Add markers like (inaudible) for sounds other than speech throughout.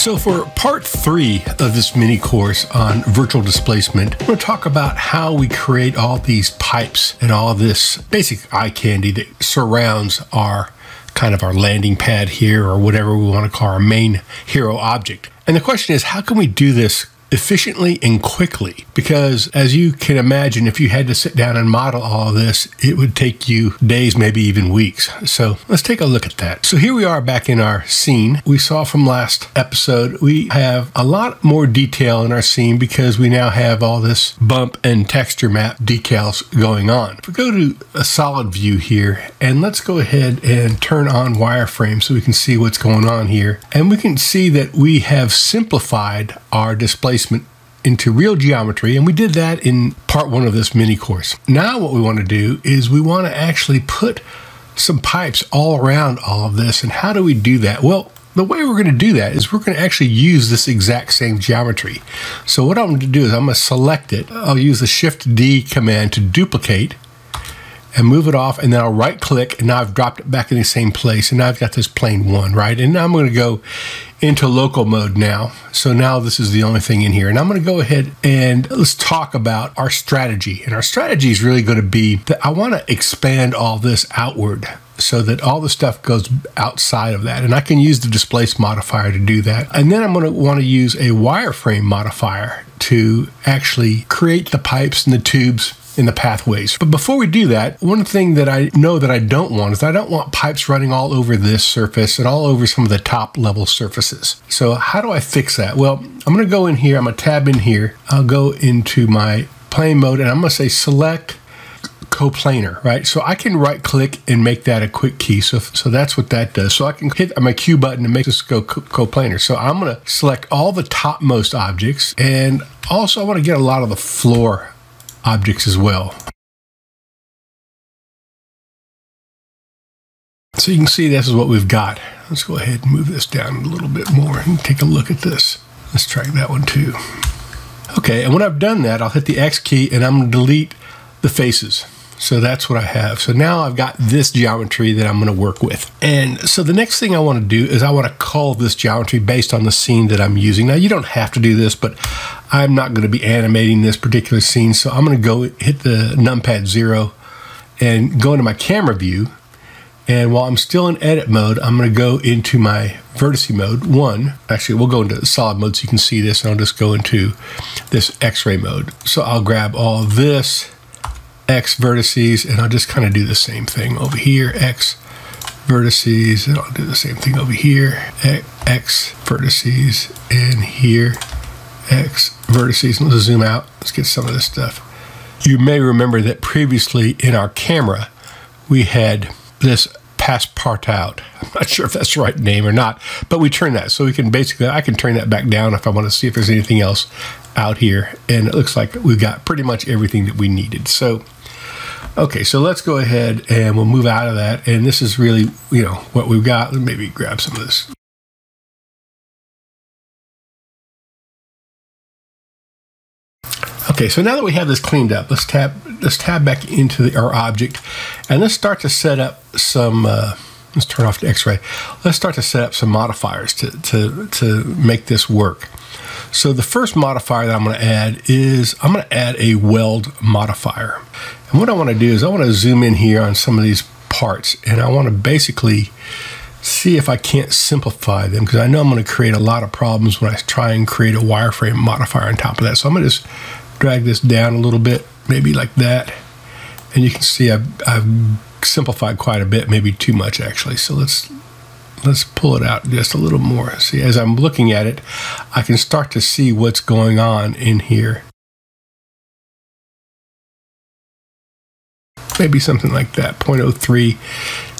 So, for part three of this mini course on virtual displacement, I'm going to talk about how we create all these pipes and all this basic eye candy that surrounds our kind of our landing pad here or whatever we want to call our main hero object. And the question is, how can we do this efficiently and quickly. Because as you can imagine, if you had to sit down and model all this, it would take you days, maybe even weeks. So let's take a look at that. So here we are back in our scene. We saw from last episode, we have a lot more detail in our scene because we now have all this bump and texture map decals going on. If we go to a solid view here, and let's go ahead and turn on wireframe so we can see what's going on here. And we can see that we have simplified our display into real geometry, and we did that in part one of this mini course. Now what we want to do is we want to actually put some pipes all around all of this, and how do we do that? Well, the way we're going to do that is we're going to actually use this exact same geometry. So what I'm going to do is I'm going to select it. I'll use the Shift D command to duplicate and move it off and then I'll right click and now I've dropped it back in the same place and now I've got this plane one, right? And now I'm going to go into local mode now. So now this is the only thing in here. And I'm going to go ahead and let's talk about our strategy. And our strategy is really going to be that I want to expand all this outward so that all the stuff goes outside of that. And I can use the displace modifier to do that. And then I'm going to want to use a wireframe modifier to actually create the pipes and the tubes in the pathways. But before we do that, one thing that I know that I don't want is I don't want pipes running all over this surface and all over some of the top level surfaces. So how do I fix that? Well, I'm going to go in here, I'm to tab in here, I'll go into my plane mode and I'm going to say select coplanar, right? So I can right click and make that a quick key. So, so that's what that does. So I can hit my Q button and make this go coplanar. So I'm going to select all the topmost objects and also I want to get a lot of the floor objects as well. So you can see this is what we've got. Let's go ahead and move this down a little bit more and take a look at this. Let's try that one too. Okay, and when I've done that, I'll hit the X key and I'm to delete the faces. So that's what I have. So now I've got this geometry that I'm going to work with. And so the next thing I want to do is I want to call this geometry based on the scene that I'm using. Now you don't have to do this, but I'm not going to be animating this particular scene. So I'm going to go hit the numpad zero and go into my camera view. And while I'm still in edit mode, I'm going to go into my vertice mode one. Actually, we'll go into solid mode so you can see this. And I'll just go into this x-ray mode. So I'll grab all this X vertices, and I'll just kind of do the same thing over here, X vertices, and I'll do the same thing over here, X vertices, and here, X vertices. Let's zoom out. Let's get some of this stuff. You may remember that previously in our camera, we had this passepartout. I'm not sure if that's the right name or not, but we turn that. So we can basically, I can turn that back down if I want to see if there's anything else out here. And it looks like we've got pretty much everything that we needed. So Okay, so let's go ahead and we'll move out of that. And this is really, you know, what we've got. Maybe grab some of this. Okay, so now that we have this cleaned up, let's tab let's tab back into the, our object, and let's start to set up some. Uh, let's turn off the X-ray. Let's start to set up some modifiers to to to make this work. So the first modifier that I'm going to add is I'm going to add a weld modifier. And what I want to do is I want to zoom in here on some of these parts and I want to basically see if I can't simplify them because I know I'm going to create a lot of problems when I try and create a wireframe modifier on top of that. So I'm going to just drag this down a little bit, maybe like that. And you can see I've, I've simplified quite a bit, maybe too much actually. So let's let's pull it out just a little more. See, as I'm looking at it, I can start to see what's going on in here. Maybe something like that, 0.03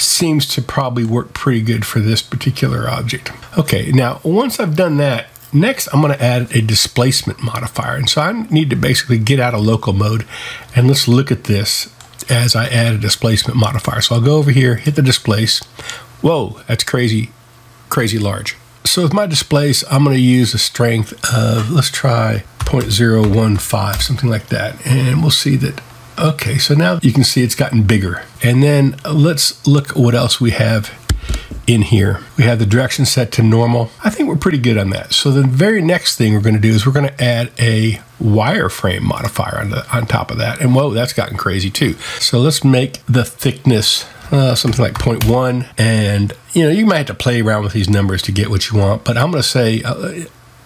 seems to probably work pretty good for this particular object. Okay, now once I've done that, next I'm going to add a displacement modifier. And so I need to basically get out of local mode and let's look at this as I add a displacement modifier. So I'll go over here, hit the displace. Whoa, that's crazy, crazy large. So with my displace, I'm going to use a strength of, let's try 0.015, something like that. And we'll see that, okay, so now you can see it's gotten bigger. And then let's look what else we have in here. We have the direction set to normal. I think we're pretty good on that. So the very next thing we're going to do is we're going to add a wireframe modifier on, the, on top of that. And whoa, that's gotten crazy too. So let's make the thickness uh, something like 0.1. And, you know, you might have to play around with these numbers to get what you want. But I'm going to say uh,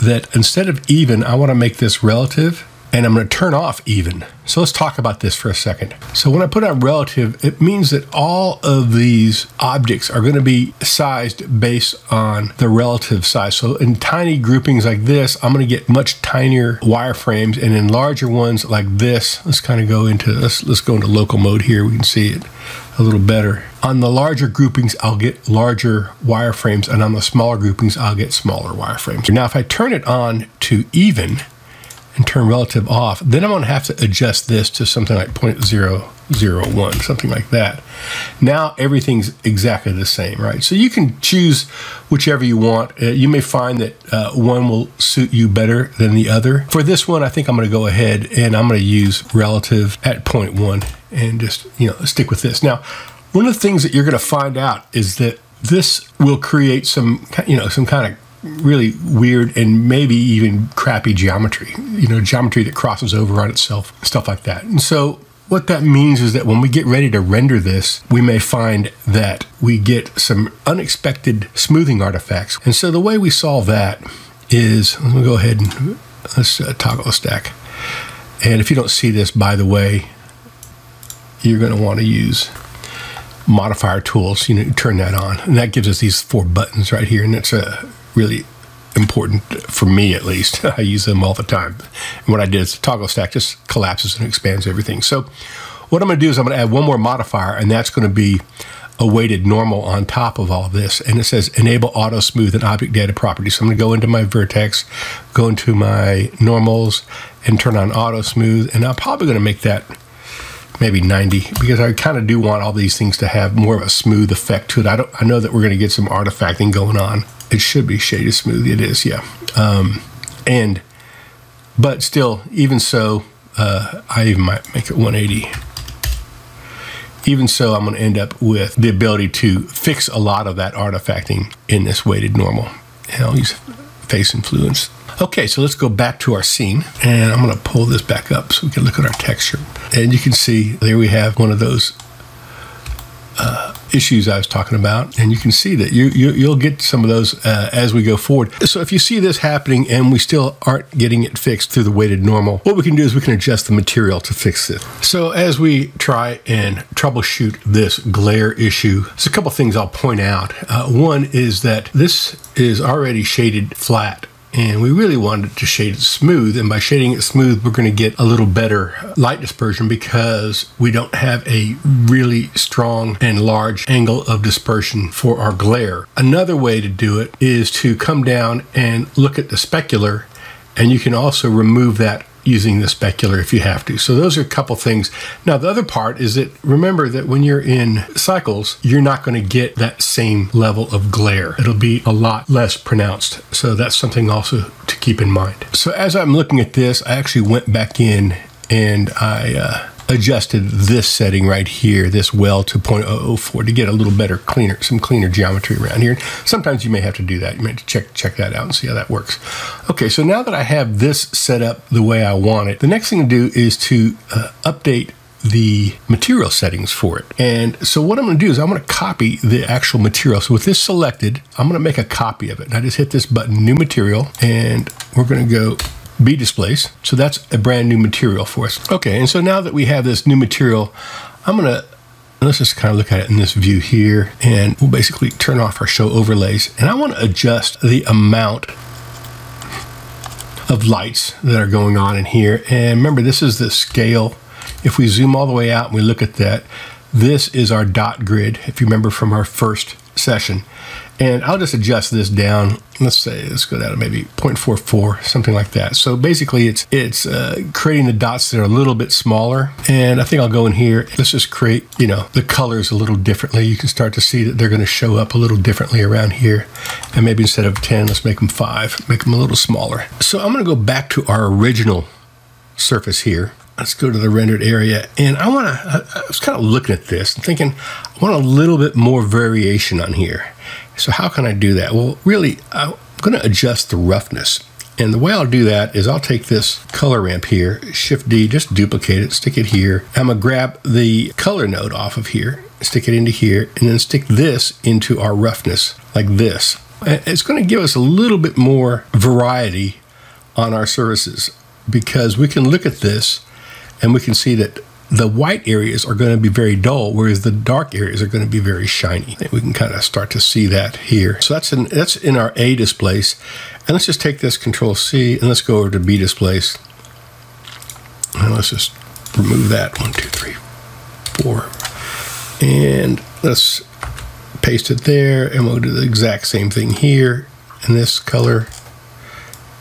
that instead of even, I want to make this relative and I'm going to turn off even. So let's talk about this for a second. So when I put on relative, it means that all of these objects are going to be sized based on the relative size. So in tiny groupings like this, I'm going to get much tinier wireframes, and in larger ones like this, let's kind of go into let's let's go into local mode here. We can see it a little better. On the larger groupings, I'll get larger wireframes, and on the smaller groupings, I'll get smaller wireframes. Now, if I turn it on to even, and turn relative off, then I'm going to have to adjust this to something like 0.001, something like that. Now everything's exactly the same, right? So you can choose whichever you want. Uh, you may find that uh, one will suit you better than the other. For this one, I think I'm going to go ahead and I'm going to use relative at 0.1 and just, you know, stick with this. Now, one of the things that you're going to find out is that this will create some, you know, some kind of really weird and maybe even crappy geometry, you know, geometry that crosses over on itself, stuff like that. And so what that means is that when we get ready to render this, we may find that we get some unexpected smoothing artifacts. And so the way we solve that is, let me go ahead and let's uh, toggle the stack. And if you don't see this, by the way, you're going to want to use modifier tools, you know, turn that on. And that gives us these four buttons right here. And it's a really important for me at least. (laughs) I use them all the time. And what I did is the toggle stack just collapses and expands everything. So what I'm going to do is I'm going to add one more modifier, and that's going to be a weighted normal on top of all of this. And it says enable auto smooth and object data properties. So I'm going to go into my vertex, go into my normals, and turn on auto smooth. And I'm probably going to make that maybe 90 because I kind of do want all these things to have more of a smooth effect to it. I don't I know that we're going to get some artifacting going on. It should be shaded smooth. It is, yeah. Um, and but still, even so, uh, I even might make it 180. Even so, I'm going to end up with the ability to fix a lot of that artifacting in this weighted normal. And I'll use face influence Okay, so let's go back to our scene and I'm going to pull this back up so we can look at our texture. And you can see there we have one of those issues I was talking about, and you can see that you, you will get some of those uh, as we go forward. So if you see this happening and we still aren't getting it fixed through the weighted normal, what we can do is we can adjust the material to fix it. So as we try and troubleshoot this glare issue, there's a couple things I'll point out. Uh, one is that this is already shaded flat and we really wanted to shade it smooth. And by shading it smooth, we're going to get a little better light dispersion because we don't have a really strong and large angle of dispersion for our glare. Another way to do it is to come down and look at the specular and you can also remove that using the specular if you have to. So those are a couple things. Now the other part is that remember that when you're in cycles, you're not going to get that same level of glare. It'll be a lot less pronounced. So that's something also to keep in mind. So as I'm looking at this, I actually went back in and I uh, adjusted this setting right here, this weld to 0.004 to get a little better, cleaner, some cleaner geometry around here. Sometimes you may have to do that. You may have to check, check that out and see how that works. Okay, so now that I have this set up the way I want it, the next thing to do is to uh, update the material settings for it. And so what I'm going to do is I'm going to copy the actual material. So with this selected, I'm going to make a copy of it. And I just hit this button, new material, and we're going to go B displace. So that's a brand new material for us. Okay, and so now that we have this new material, I'm gonna, let's just kind of look at it in this view here, and we'll basically turn off our show overlays. And I wanna adjust the amount of lights that are going on in here. And remember, this is the scale. If we zoom all the way out and we look at that, this is our dot grid, if you remember from our first session. And I'll just adjust this down. Let's say, let's go down to maybe 0.44, something like that. So basically it's it's uh, creating the dots that are a little bit smaller. And I think I'll go in here. Let's just create, you know, the colors a little differently. You can start to see that they're going to show up a little differently around here. And maybe instead of 10, let's make them five, make them a little smaller. So I'm going to go back to our original surface here let's go to the rendered area. And I want to, I, was kind of looking at this and thinking, I want a little bit more variation on here. So how can I do that? Well, really, I'm going to adjust the roughness. And the way I'll do that is I'll take this color ramp here, Shift D, just duplicate it, stick it here. I'm gonna grab the color node off of here, stick it into here, and then stick this into our roughness like this. It's gonna give us a little bit more variety on our surfaces because we can look at this and we can see that the white areas are going to be very dull, whereas the dark areas are going to be very shiny. We can kind of start to see that here. So that's in, that's in our A displace. And let's just take this Control C and let's go over to B displace. And let's just remove that. One, two, three, four. And let's paste it there and we'll do the exact same thing here in this color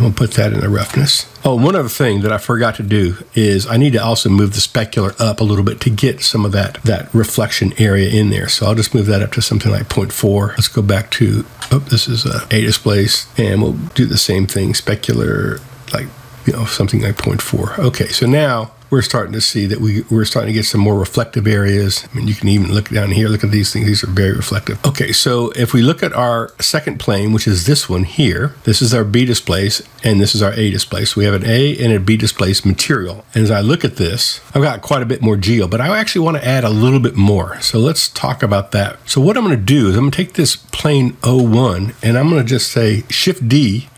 and we'll put that in the roughness. Oh, one other thing that I forgot to do is I need to also move the specular up a little bit to get some of that, that reflection area in there. So I'll just move that up to something like 0.4. Let's go back to, oh, this is a A displace, and we'll do the same thing, specular, like, you know, something like 0.4. Okay, so now we're starting to see that we, we're starting to get some more reflective areas. I mean, you can even look down here, look at these things. These are very reflective. Okay, so if we look at our second plane, which is this one here, this is our B displace, and this is our A displace. We have an A and a B displace material. And as I look at this, I've got quite a bit more geo, but I actually want to add a little bit more. So let's talk about that. So what I'm going to do is I'm going to take this plane 01, and I'm going to just say Shift D,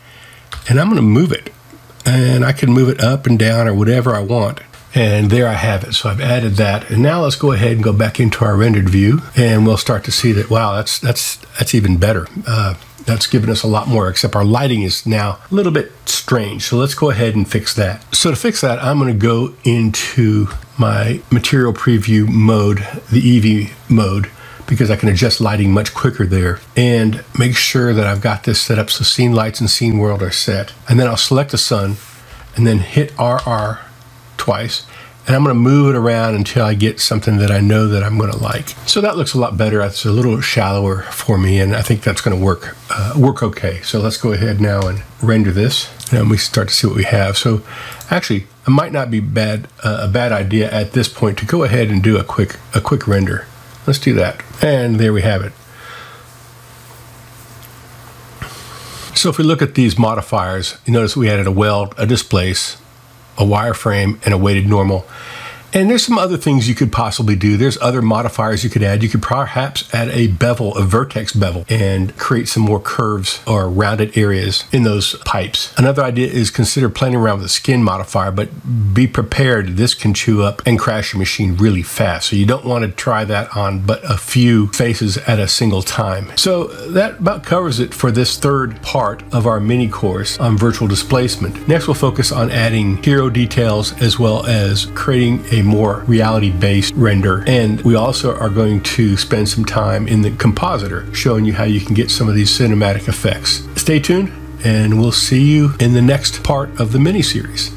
and I'm going to move it. And I can move it up and down or whatever I want. And there I have it. So I've added that. And now let's go ahead and go back into our rendered view and we'll start to see that, wow, that's, that's, that's even better. Uh, that's given us a lot more, except our lighting is now a little bit strange. So let's go ahead and fix that. So to fix that, I'm gonna go into my material preview mode, the EEVEE mode, because I can adjust lighting much quicker there and make sure that I've got this set up so scene lights and scene world are set. And then I'll select the sun and then hit RR twice and I'm going to move it around until I get something that I know that I'm going to like. So that looks a lot better. It's a little shallower for me, and I think that's going to work uh, work okay. So let's go ahead now and render this, and we start to see what we have. So actually, it might not be bad uh, a bad idea at this point to go ahead and do a quick a quick render. Let's do that, and there we have it. So if we look at these modifiers, you notice we added a weld, a displace, a wireframe, and a weighted normal. And there's some other things you could possibly do. There's other modifiers you could add. You could perhaps add a bevel, a vertex bevel, and create some more curves or rounded areas in those pipes. Another idea is consider playing around with a skin modifier, but be prepared. This can chew up and crash your machine really fast. So you don't want to try that on but a few faces at a single time. So that about covers it for this third part of our mini course on virtual displacement. Next, we'll focus on adding hero details as well as creating a more reality based render. And we also are going to spend some time in the compositor showing you how you can get some of these cinematic effects. Stay tuned, and we'll see you in the next part of the mini series.